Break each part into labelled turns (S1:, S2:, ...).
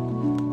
S1: I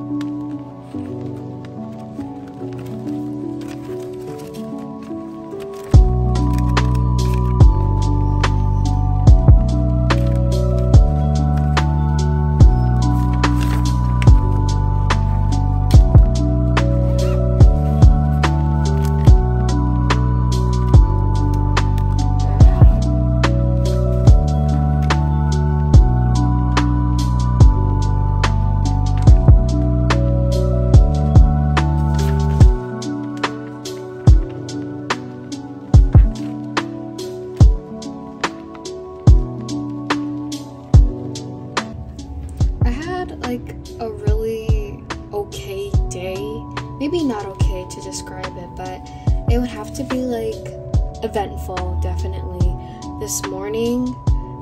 S1: eventful, definitely. This morning,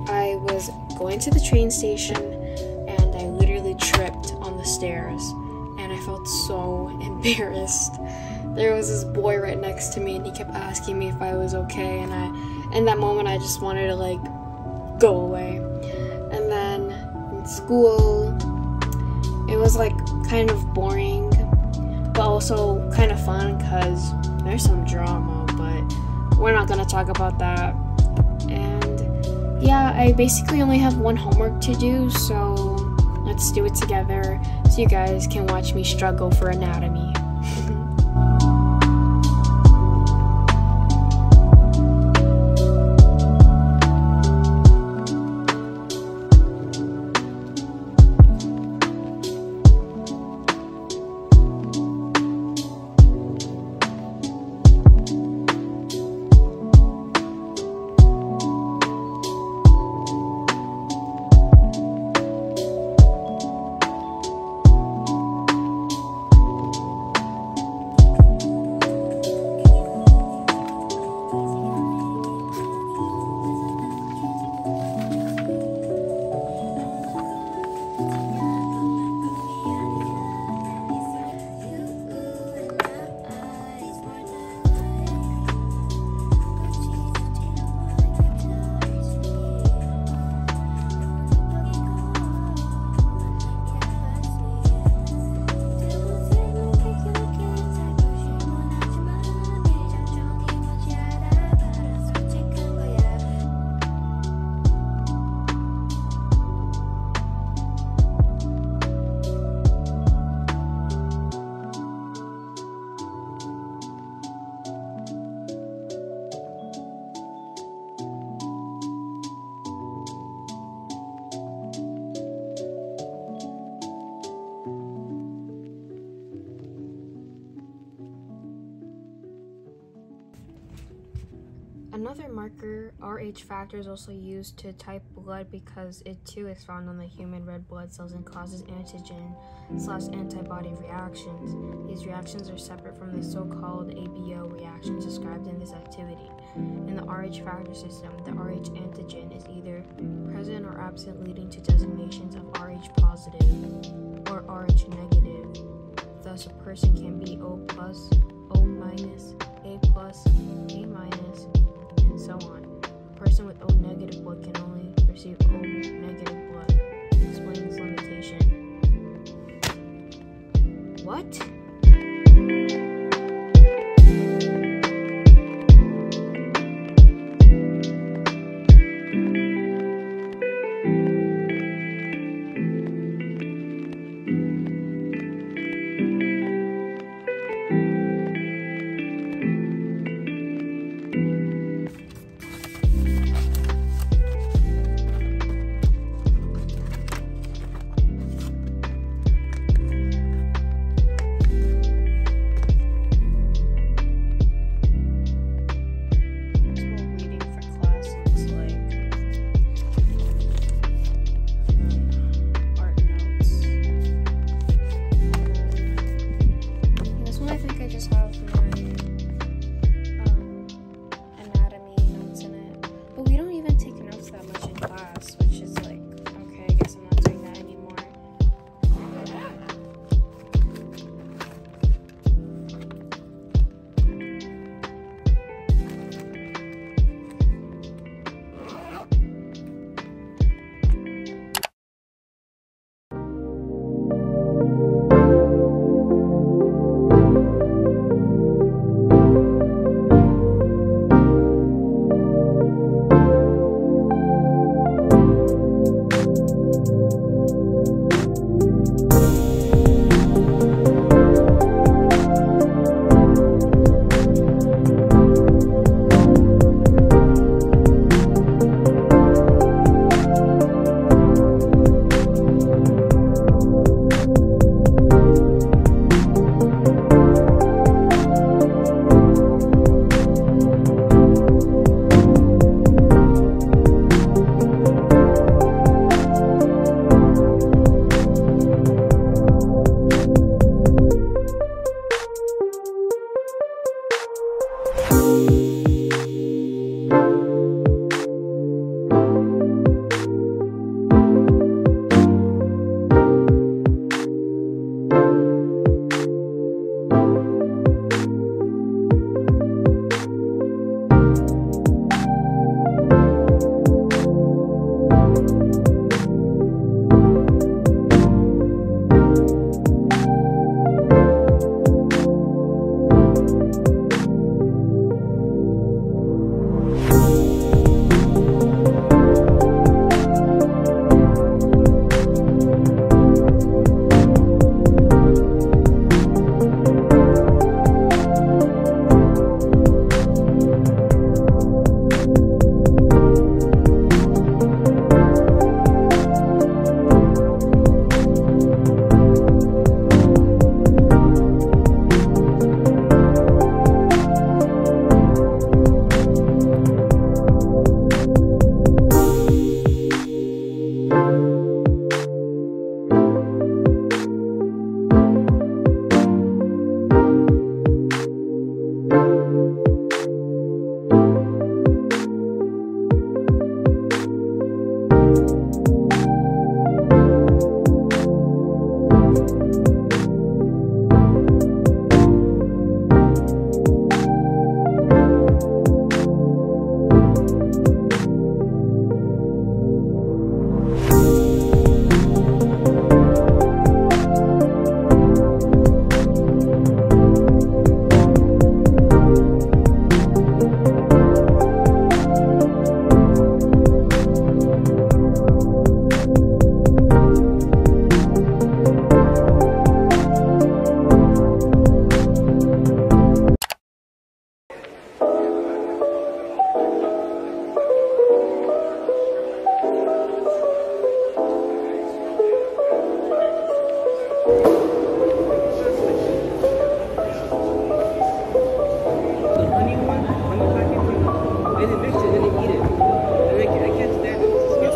S1: I was going to the train station and I literally tripped on the stairs and I felt so embarrassed. There was this boy right next to me and he kept asking me if I was okay and I in that moment I just wanted to like go away. And then in school it was like kind of boring but also kind of fun because there's some drama we're not gonna talk about that. And yeah i basically only have one homework to do so let's do it together so you guys can watch me struggle for anatomy Another marker, Rh factor, is also used to type blood because it too is found on the human red blood cells and causes antigen slash antibody reactions. These reactions are separate from the so-called ABO reactions described in this activity. In the Rh factor system, the Rh antigen is either present or absent, leading to designations of Rh positive or Rh negative. Thus, a person can be O plus, O minus, A plus, A minus,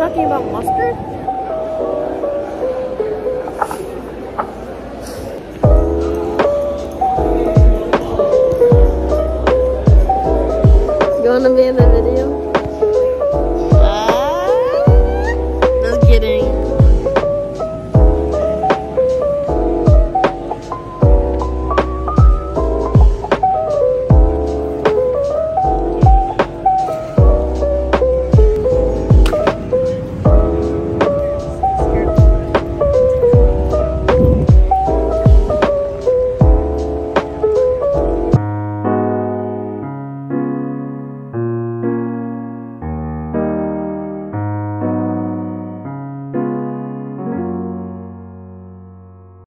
S2: talking about mustard?